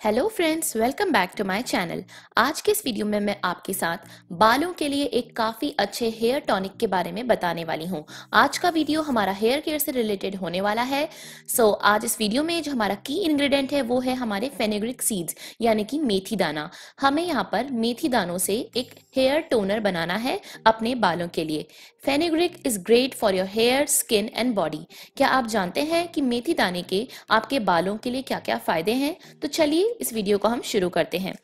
Hello friends welcome back to my channel आज के इस वीडियो में मैं आपके साथ बालों के लिए एक काफ़ी अच्छे हेयर टॉनिक के बारे में बताने वाली हूँ। आज का वीडियो हमारा हेयर केयर से रिलेटेड होने वाला है। सो so, आज इस वीडियो में जो हमारा की इंग्रेडिएंट है वो है हमारे फेनेग्रिक सीड्स यानी कि मेथी दाना। हमें यहाँ पर मेथी दानों से एक हेयर टोनर बनाना है अपने बालों के लिए। Fenugreek is great for your hair skin and body क्या आप जानते हैं कि मेथी दाने के आपके बालों के लिए क्या क्या फ़ायदे हैं? तो चलिए इस वीडियो को हम शुरू करते हैं।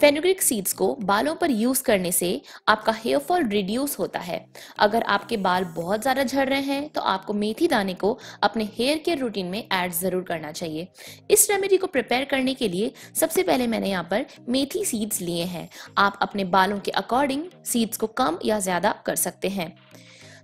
फेनुग्रिक सीड्स को बालों पर यूज़ करने से आपका हेयर फॉल रिड्यूस होता है। अगर आपके बाल बहुत ज़्यादा झड़ रहे हैं तो आपको मेथी दाने को अपने हेयर केयर रूटीन में ऐड ज़रूर करना चाहिए। इस रेमेडी को प्रिपेयर करने के लिए सबसे पहले मैंने यहाँ पर मेथी सीड्स लिए हैं। आप अपने बालों के अकॉर्डिंग सीड्स को कम या ज़्यादा कर सकते हैं।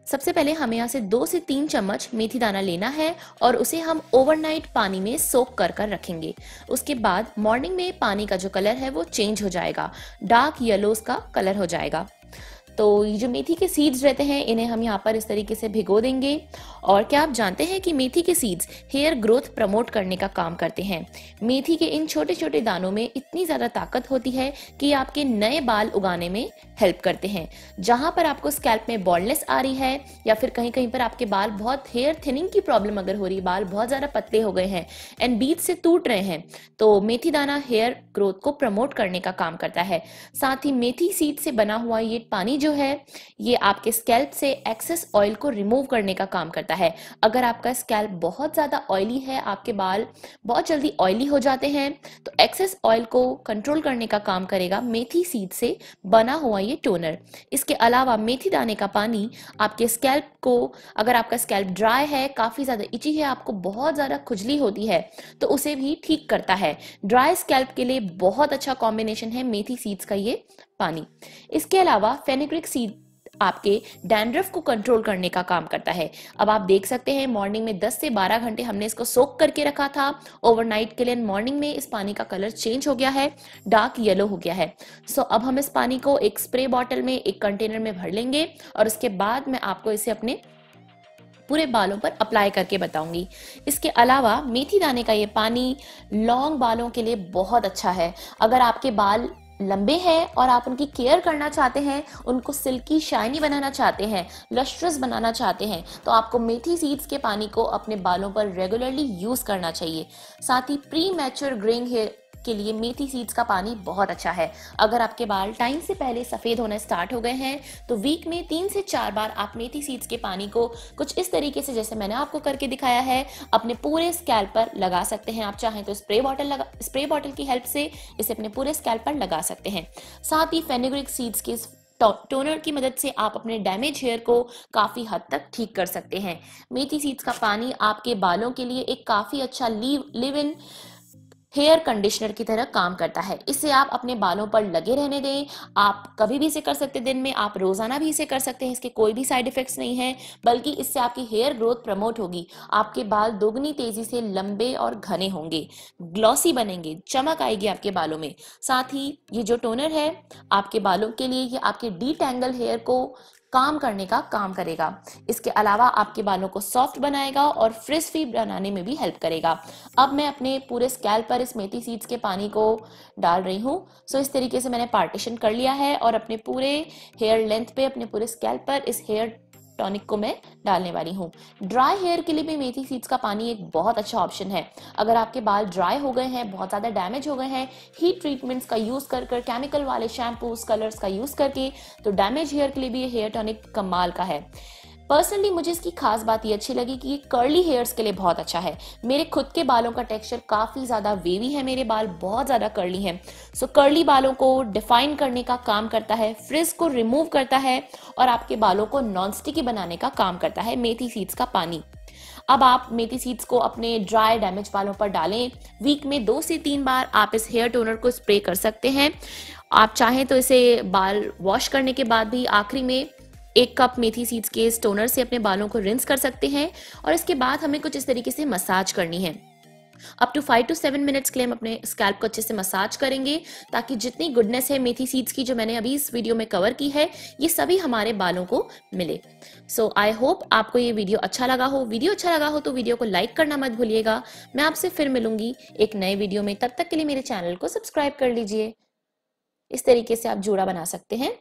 सबसे पहले हमें यहाँ से दो से तीन चम्मच मेथी दाना लेना है और उसे हम ओवरनाइट पानी में सोक कर कर रखेंगे। उसके बाद मॉर्निंग में पानी का जो कलर है वो चेंज हो जाएगा। डार्क येलो उसका कलर हो जाएगा। तो ये जो मेथी के सीड्स रहते हैं, इन्हें हम यहाँ पर इस तरीके से भिगो देंगे। और क्या आप जानते हैं कि मेथी के सीड्स हेयर ग्रोथ प्रमोट करने का काम करते हैं? मेथी के इन छोटे छोटे दानों में इतनी ज़्यादा ताकत होती है कि आपके नए बाल उगाने में हेल्प करते हैं। जहाँ पर आपको स्कैल्प में बॉल्डनेस आ रही है, या फिर कहीं कहीं पर आपके बाल बहुत हेयर थिनिंग की प्रॉब्लम अगर हो रही है, बाल बहुत ज़्यादा पतले हो गए हैं एंड बीच से टूट रहे हैं तो मेथी दाना हेयर ग्रोथ को प्रमोट करने का काम करता है। साथ ही मेथी सीड से बना हुआ ये पानी जो है, ये आपके स्कैल्प से एक्सेस ऑयल को रिमूव करने का काम करता है। अगर आपका स्कैल्प बहुत ज़्यादा ऑयली है, आपके बाल बहुत जल्दी ऑयली हो जाते हैं तो एक्सेस ऑयल को कंट्रोल करने का काम करेगा मेथी सीड से बना हुआ ये टोनर इसके अलावा मेथी दाने का पानी आपके स्कैल्प को, अगर आपका स्कैल्प ड्राई है, काफ़ी ज़्यादा इची है, आपको बहुत ज़्यादा खुजली होती है तो उसे भी ठीक करता है। ड्राई स्कैल्प के लिए बहुत अच्छा कॉम्बिनेशन है मेथी सीड्स का ये पानी। इसके अलावा फेनिग्रिक सीड आपके डैंड्रफ को कंट्रोल करने का काम करता है। अब आप देख सकते हैं मॉर्निंग में 10 से 12 घंटे हमने इसको सोक करके रखा था। ओवरनाइट के लिए मॉर्निंग में इस पानी का कलर चेंज हो गया है डार्क येलो हो गया है। सो so, अब हम इस पानी को एक स्प्रे बॉटल में एक कंटेनर में भर लेंगे और उसके बाद मैं आपको इसे अपने पूरे बालों पर अप्लाई करके बताऊँगी। इसके अलावा मेथी दाने का ये पानी लॉन्ग बालों के लिए बहुत अच्छा है। अगर आपके बाल लंबे हैं और आप उनकी केयर करना चाहते हैं, उनको सिल्की, शाइनी बनाना चाहते हैं, लस्ट्रस बनाना चाहते हैं तो आपको मेथी सीड्स के पानी को अपने बालों पर रेगुलरली यूज़ करना चाहिए। साथ ही प्री मैच्योर ग्रेइंग हेयर के लिए मेथी सीड्स का पानी बहुत अच्छा है। अगर आपके बाल टाइम से पहले सफ़ेद होना स्टार्ट हो गए हैं तो वीक में तीन से चार बार आप मेथी सीड्स के पानी को कुछ इस तरीके से, जैसे मैंने आपको करके दिखाया है, अपने पूरे स्कैल पर लगा सकते हैं। आप चाहें तो स्प्रे बॉटल लगा स्प्रे बॉटल की हेल्प से इसे अपने पूरे स्कैल पर लगा सकते हैं। साथ ही फेनेग्रिक सीड्स के टोनर की मदद से आप अपने डैमेज हेयर को काफ़ी हद तक ठीक कर सकते हैं। मेथी सीड्स का पानी आपके बालों के लिए एक काफ़ी अच्छा leave leave in hair conditioner की तरह काम करता है। इसे आप अपने बालों पर लगे रहने दें। आप कभी भी इसे कर सकते दिन में। आप रोज़ाना भी इसे कर सकते हैं। इसके कोई भी साइड इफेक्ट्स नहीं है, बल्कि इससे आपकी हेयर ग्रोथ प्रमोट होगी। आपके बाल दोगुनी तेज़ी से लंबे और घने होंगे। ग्लॉसी बनेंगे, चमक आएगी आपके बालों में। साथ ही ये जो टोनर है, आपके बालों के लिए ये आपके डी हेयर को काम करने का काम करेगा। इसके अलावा आपके बालों को सॉफ्ट बनाएगा और फ्रिज फ्री बनाने में भी हेल्प करेगा। अब मैं अपने पूरे स्कैल पर इस मेथी सीड्स के पानी को डाल रही हूँ। सो इस तरीके से मैंने पार्टीशन कर लिया है और अपने पूरे हेयर लेंथ पे, अपने पूरे स्कैल पर इस हेयर टॉनिक को मैं डालने वाली हूँ। ड्राई हेयर के लिए भी मेथी सीड्स का पानी एक बहुत अच्छा ऑप्शन है। अगर आपके बाल ड्राई हो गए हैं, बहुत ज़्यादा डैमेज हो गए हैं हीट ट्रीटमेंट्स का यूज़ कर कर केमिकल वाले शैम्पूस कलर्स का यूज़ करके तो डैमेज हेयर के लिए भी ये हेयर टॉनिक कमाल का है। पर्सनली मुझे इसकी खास बात ये अच्छी लगी कि ये कर्ली हेयर्स के लिए बहुत अच्छा है। मेरे खुद के बालों का टेक्सचर काफ़ी ज़्यादा वेवी है, मेरे बाल बहुत ज़्यादा कर्ली हैं। सो कर्ली बालों को डिफाइन करने का काम करता है फ्रिज को रिमूव करता है और आपके बालों को नॉन स्टिकी बनाने का काम करता है, मेथी सीड्स का पानी। अब आप मेथी सीड्स को अपने ड्राई डैमेज बालों पर डालें। वीक में दो से तीन बार आप इस हेयर टोनर को स्प्रे कर सकते हैं। आप चाहें तो इसे बाल वॉश करने के बाद भी आखिरी में एक कप मेथी सीड्स के स्टोनर से अपने बालों को रिंस कर सकते हैं और इसके बाद हमें कुछ इस तरीके से मसाज करनी है। Up to five to seven minutes के लिए हम अपने स्कैल्प को अच्छे से मसाज करेंगे ताकि जितनी गुडनेस है मेथी सीड्स की जो मैंने अभी इस वीडियो में कवर की है, ये सभी हमारे बालों को मिले। सो आई होप आपको ये वीडियो अच्छा लगा हो। वीडियो अच्छा लगा हो तो वीडियो को लाइक करना मत भूलिएगा। मैं आपसे फिर मिलूँगी एक नए वीडियो में। तब तक के लिए मेरे चैनल को सब्सक्राइब कर लीजिए। इस तरीके से आप जूड़ा बना सकते हैं।